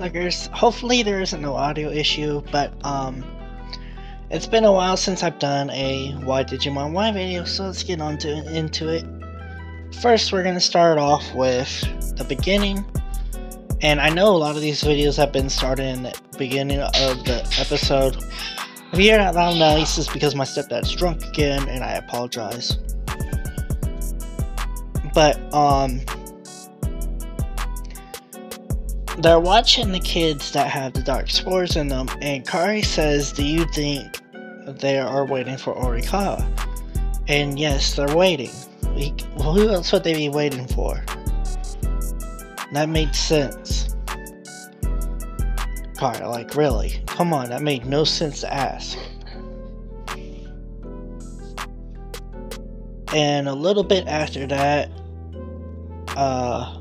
Suckers. Hopefully there isn't no audio issue, but um, it's been a while since I've done a Why Digimon Why video, so let's get on to into it. First, we're gonna start off with the beginning, and I know a lot of these videos have been started in the beginning of the episode. If you hear that loud noise, it's because my stepdad's drunk again, and I apologize. But um they're watching the kids that have the dark spores in them, and Kari says, Do you think they are waiting for Orikawa? And yes, they're waiting. well, who else would they be waiting for? That made sense. Kari, like, really? Come on, that made no sense to ask. And a little bit after that, uh,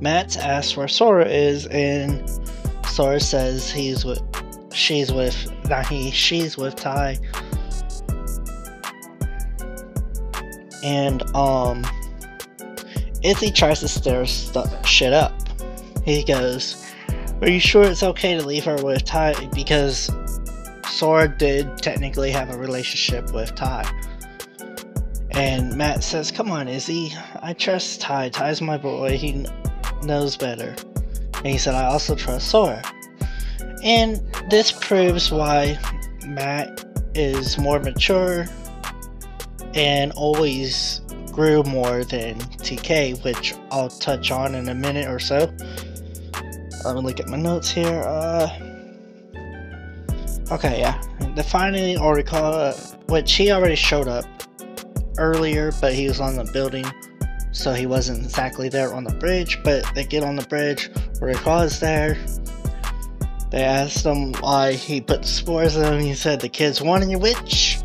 Matt asks where Sora is, and Sora says he's with, she's with, not he, she's with Tai. And, um, Izzy tries to stir stuff, shit up. He goes, Are you sure it's okay to leave her with Tai? Because Sora did technically have a relationship with Tai. And Matt says, Come on, Izzy. I trust Tai. Tai's my boy. He knows better. And he said, I also trust Sora. And this proves why Matt is more mature and always grew more than TK, which I'll touch on in a minute or so. Let me look at my notes here. Uh, okay, yeah. Defining or recall, which he already showed up earlier, but he was on the building so he wasn't exactly there on the bridge, but they get on the bridge, Rick is there. They asked him why he put spores in him. He said the kids wanted you, which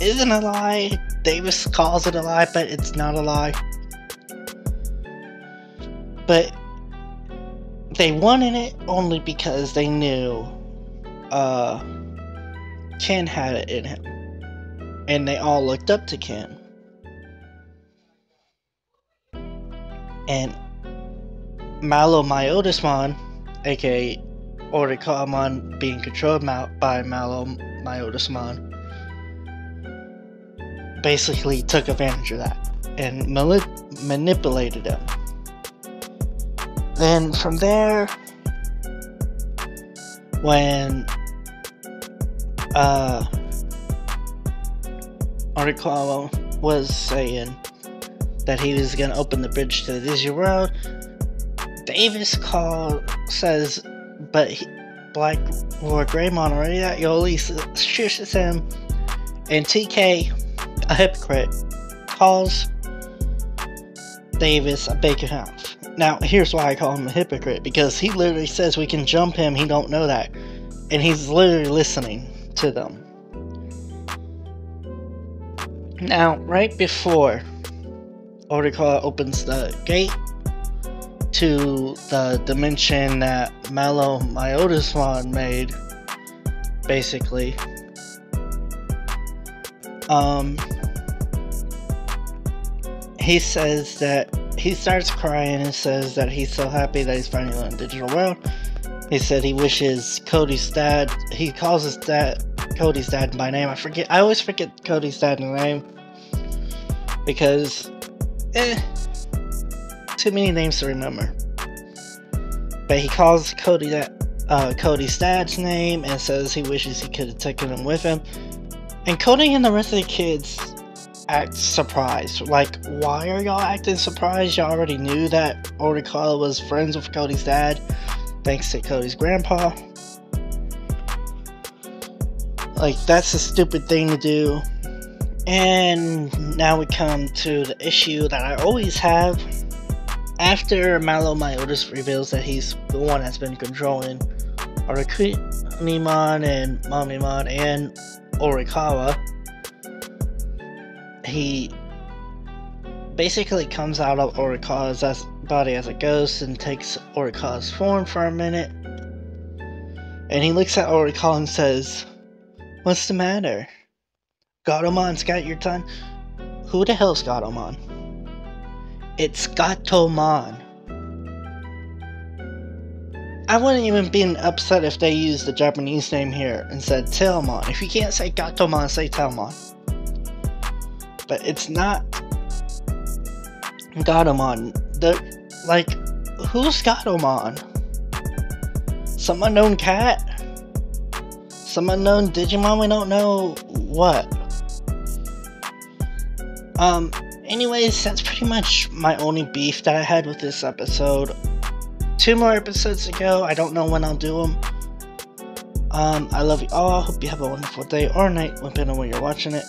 isn't a lie. Davis calls it a lie, but it's not a lie. But they wanted it only because they knew uh, Ken had it in him. And they all looked up to Ken. And Malo Myotismon, aka Orikamon being controlled by Malo Myotismon, basically took advantage of that and manipulated him. Then from there, when uh, Orikawa was saying that he was going to open the bridge to the Digital World. Davis call says, but he, Black Lord Greymon already at Yolei shushes him, and TK, a hypocrite, calls Davis a bacon house. Now, here's why I call him a hypocrite because he literally says we can jump him. He don't know that, and he's literally listening to them. Now, right before Orikawa opens the gate to the dimension that Malo Myotismon made, basically. Um, he says that he starts crying and says that he's so happy that he's finally in the digital world. He said he wishes Cody's dad, he calls his dad, Cody's dad by name. I forget, I always forget Cody's dad's name because eh, too many names to remember. But he calls Cody that uh, Cody's dad's name and says he wishes he could have taken him with him. And Cody and the rest of the kids act surprised. Like, why are y'all acting surprised? Y'all already knew that Orikawa was friends with Cody's dad, thanks to Cody's grandpa. Like, that's a stupid thing to do. And now we come to the issue that I always have. After Malo Myotis reveals that he's the one that's been controlling Arukenimon and Mummymon and Orikawa, he basically comes out of Orikawa's body as a ghost and takes Orikawa's form for a minute. And he looks at Orikawa and says, What's the matter? Gatomon got your ton. Who the hell's Gatomon? It's Gatomon. I wouldn't even be upset if they used the Japanese name here and said Tailmon. If you can't say Gatomon, say Tailmon. But it's not Gatomon. The like, who's Gatomon? Some unknown cat? Some unknown Digimon we don't know what? Um, anyways, that's pretty much my only beef that I had with this episode. Two more episodes to go. I don't know when I'll do them. Um, I love you all. Hope you have a wonderful day or night, depending on when you're watching it.